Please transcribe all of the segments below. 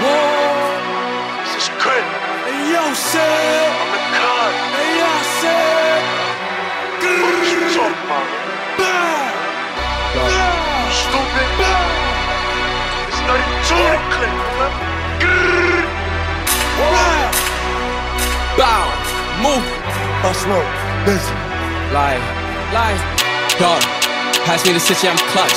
This is good. Hey, yo, Sid. I'm the cut. Hey, yo. What you talking about? Stupid. It's not even the clip, man. Bow. Bow, move, Hustle. Busy. lie, lie, dog. Pass me the city, I'm clutch.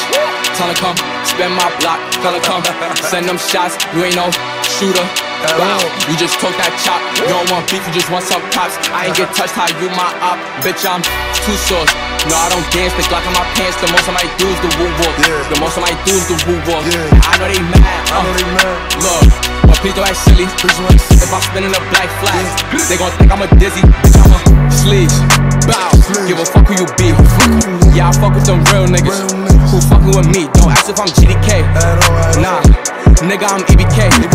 Tell her come, spin my block. Tell her come, send them shots. You ain't no shooter. Wow, you just took that chop. You don't want beef, you just want some cops. I ain't get touched, how you my op. Bitch, I'm too sauce. No, I don't dance, the Glock in my pants. The most I might do is the woo walk. Yeah. The most I might do is the woo walk. Yeah. I know they mad. I know uh. they mad. Look, but please don't act silly. Please don't act silly. If I'm spinning a black flag, they gon' think I'm a Bizzy. Bitch, I'm a sleeves. Bow, give a fuck who you be. Yeah, I fuck with them real niggas. Who fucking with me? Don't ask if I'm GDK. At all, at all. Nah, nigga, I'm EBK.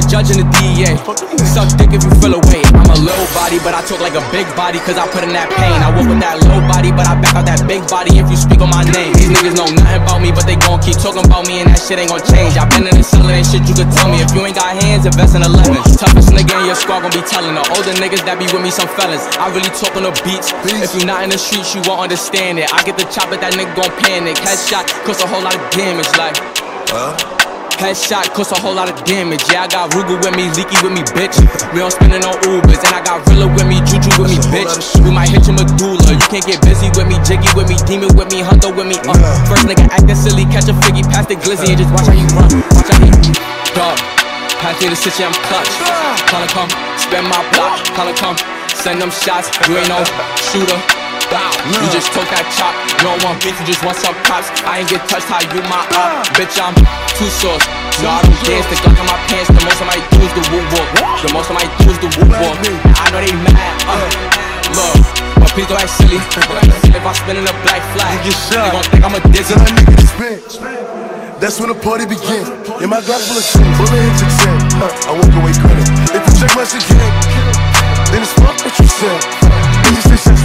The judge and the DEA. Suck dick if you feel away. I'm a little body, but I talk like a big body, cause I put in that pain. I walk with that low body, but I back out that big body if you speak on my name. These niggas know nothing about me, but they gon' keep talking about me, and that shit ain't gon' change. I been in the cellar, ain't shit you could tell me. If you ain't got hands, invest in 11. Toughest nigga in your squad gon' be telling the older niggas that be with me some fellas. I really talk on the beats. If you not in the streets, you won't understand it. I get the chop, but that nigga gon' panic. Headshot cause a whole lot of damage, like. Headshot cost a whole lot of damage. Yeah, I got Ruger with me, Leaky with me, bitch. We don't spending no Ubers, and I got Rilla with me, Juju with me, That's a whole bitch. lot of shit. We might hit your medulla. You can't get busy with me, Jiggy with me, Demon with me, Hunter with me. Uh, first nigga acting silly, catch a figgy, pass the glizzy, and just watch how you run. Watch how he dog. Pass me the city, I'm clutch. Her come, spend my block. Her come, send them shots. You ain't no shooter. You just took that chop. You don't want beef, you just want some cops. I ain't get touched, how you my op. Bitch, I'm too sauce. No, I don't dance, the Glock in my pants. The most I might do is the woo walk. The most I might do is the woo walk. I know they mad. Uh, look, but please don't act silly. If I spin in a black flag, You get shot. they gon' think I'm a Bizzy. Tell that nigga to spin. That's when the party begins. In my Glock full of shit, bullet hit to 10. I walk away grinning. If you check my shit, again, then it's fuck what you said. Successful you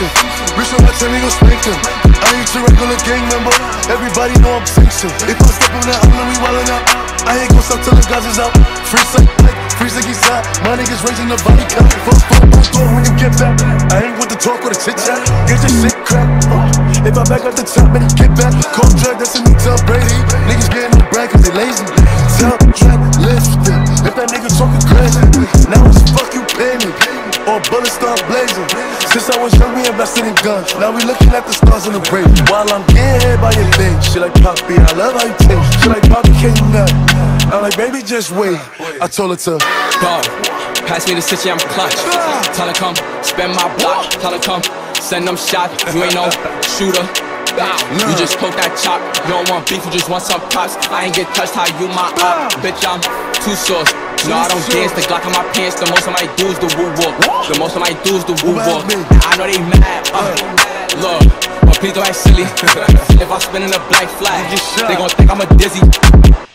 Rich on my he gon' spank him. I ain't your regular gang member. Everybody know I'm sanctioned. If I step on that, gonna be wildin' out. I ain't gon' stop till the guys is out. Free sight, like, free sick side. My niggas raising the body count. Fuck, fuck, fuck, fuck when you get back. I ain't with the talk or the chit chat. Get your shit cracked. Uh, if I back up the top, man, get back. Call drag, that's a new Tom Brady. Niggas getting no brag cause they lazy. Top track, lifted. If that nigga Or bullets start blazing. Since I was young, we invested in guns. Now we looking at the stars in the break. While I'm getting hit by your bitch. She like Poppy, I love how you taste. She like Poppy, can you nut? I'm like, baby, just wait. I told her to. Dog, pass me the city, I'm clutch. Tell her come, spend my block. Tell her come, send them shots. You ain't no shooter. Bow. You just poke that chop. You don't want beef, you just want some cops. I ain't get touched, how you my op. Bitch, I'm too sauce. No, I don't dance, the Glock in my pants. The most I might do the woo walk. The most I might do the woo walk. I know they mad. Uh, look, but please don't act silly. if I spin in a black flag, they gon' think I'm a Bizzy.